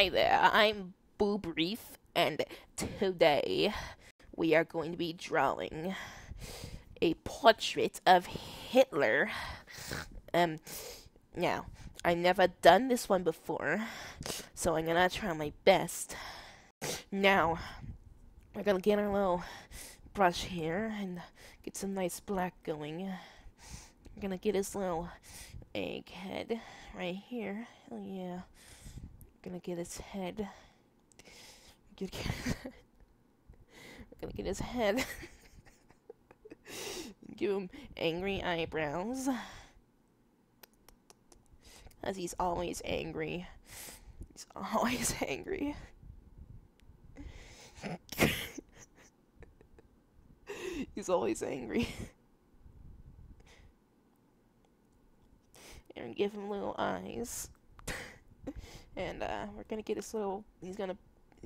Hi there, I'm Boob Reese, and today we are going to be drawing a portrait of Hitler. Um, now, I've never done this one before, so I'm gonna try my best. Now, we're gonna get our little brush here and get some nice black going. We're gonna get his little egg head right here. Oh yeah. Gonna get his head. Gonna get his head. Give him angry eyebrows. As he's always angry. He's always angry. he's always angry. and give him little eyes. And uh, we're gonna get his little. He's gonna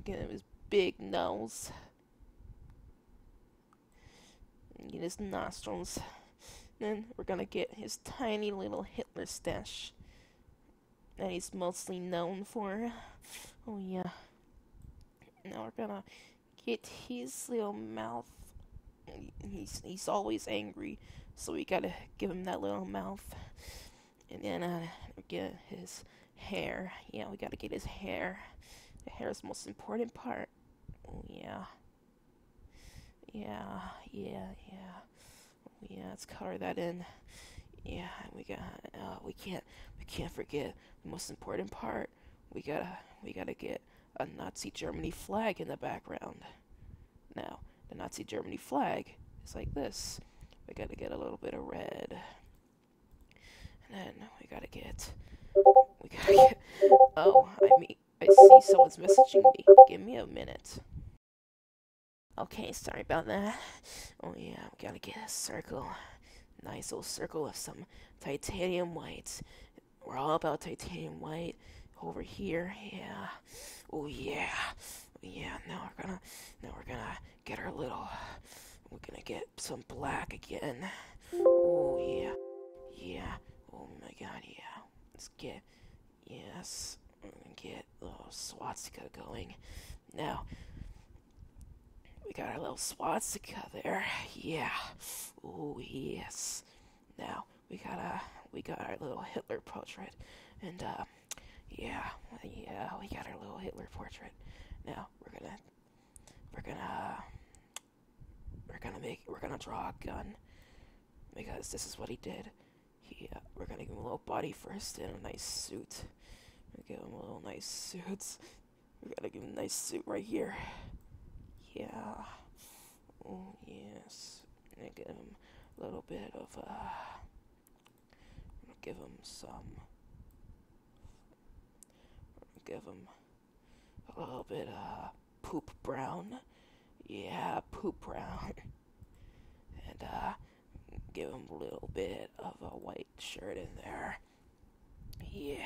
get his big nose. And get his nostrils. Then we're gonna get his tiny little Hitler stash that he's mostly known for. Oh yeah. Now we're gonna get his little mouth. He's he's always angry, so we gotta give him that little mouth. And then uh, get his hair. Yeah, we gotta get his hair. The hair is the most important part. Oh yeah. Yeah, yeah, yeah. Oh, yeah, let's color that in. Yeah, we got. Uh, we can't. We can't forget the most important part. We gotta. We gotta get a Nazi Germany flag in the background. Now, the Nazi Germany flag is like this. We gotta get a little bit of red. And then we gotta get. Oh, I mean, I see someone's messaging me. Give me a minute. Okay, sorry about that. Oh yeah, we gotta get a circle. Nice little circle of some titanium white. We're all about titanium white over here. Yeah. Oh yeah. Yeah. Now we're gonna. Now we're gonna get our little. We're gonna get some black again. Oh yeah. Yeah. Oh my god. Yeah. Let's get. Yes. Get a little swastika going. Now we got our little swastika there. Yeah. Oh yes. Now we got a we got our little Hitler portrait, and uh, yeah, yeah, we got our little Hitler portrait. Now we're gonna we're gonna we're gonna make we're gonna draw a gun because this is what he did. He uh, we're gonna give him a little body first and a nice suit. We're gonna give him a little nice suit. We gotta give him a nice suit right here. Yeah. Oh yes. And give him a little bit of uh give him some give him a little bit of poop brown. Yeah, poop brown. Give him a little bit of a white shirt in there. Yeah.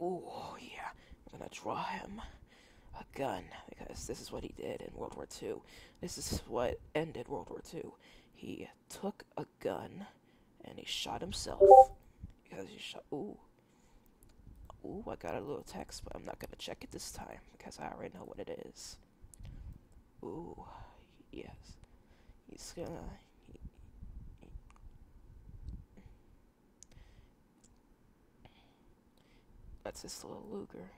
Oh yeah. I'm gonna draw him a gun because this is what he did in World War II. This is what ended World War II. He took a gun and he shot himself because he shot. Ooh. Ooh, I got a little text, but I'm not gonna check it this time because I already know what it is. Ooh, yes. He's gonna. He, he, that's his little Luger.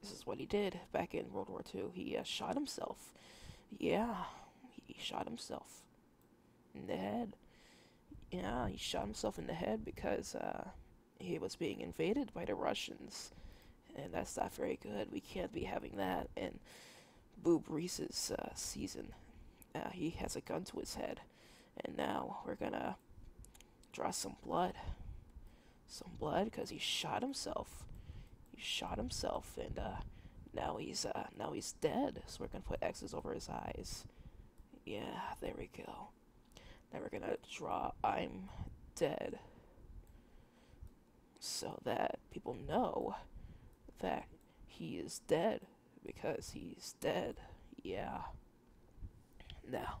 This is what he did back in World War II. He uh, shot himself. Yeah, he shot himself in the head. Yeah, he shot himself in the head because uh, he was being invaded by the Russians. And that's not very good. We can't be having that in Boob Reese's uh, season. Uh, he has a gun to his head. And now we're gonna draw some blood. Some blood because he shot himself he shot himself, and uh, now he's uh, now he's dead. So we're gonna put X's over his eyes. Yeah, there we go. Now we're gonna draw I'm dead, so that people know that he is dead because he's dead. Yeah. Now,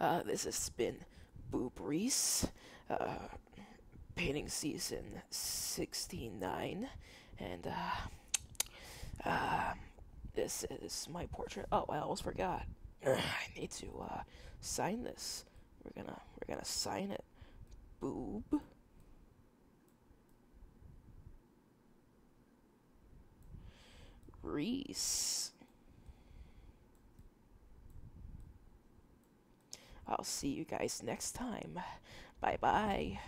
uh, this has been Boob Reese. Uh, painting season 69, and uh, uh, this is my portrait. Oh, I almost forgot. I need to uh, sign this. We're gonna we're gonna sign it. Boob. Reese. I'll see you guys next time. Bye bye.